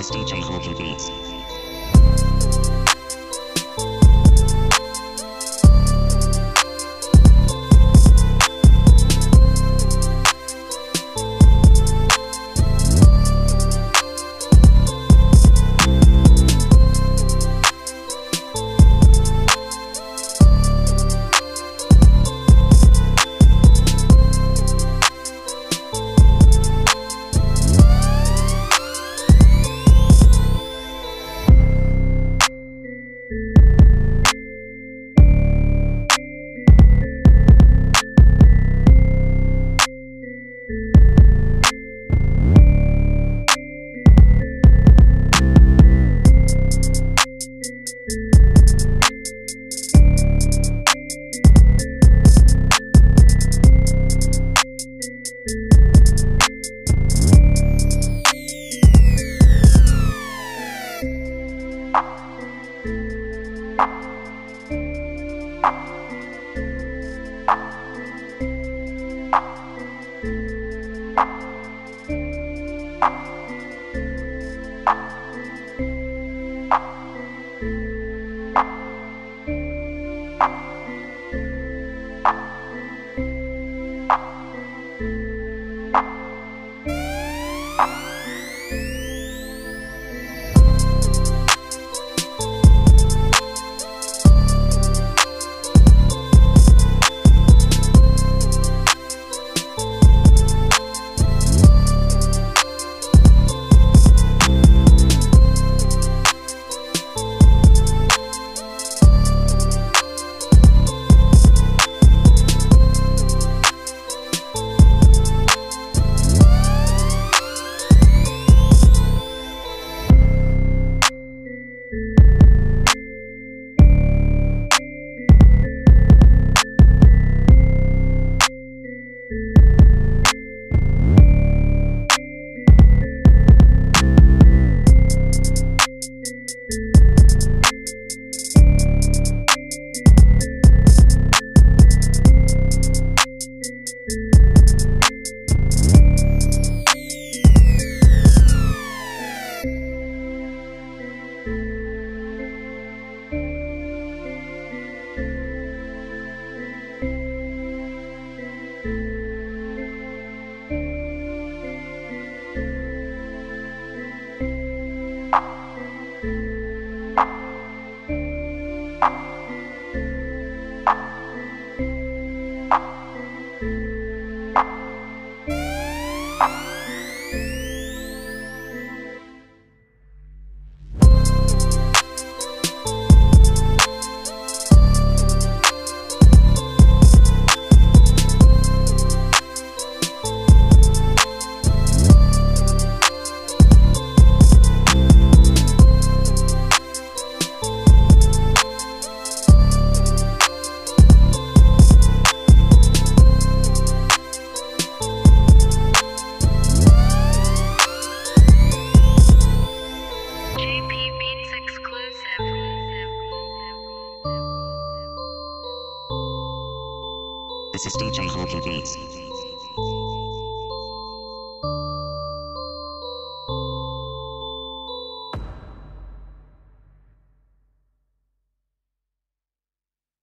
is DJ Hogan Beats. This is DJ Hogan Beats.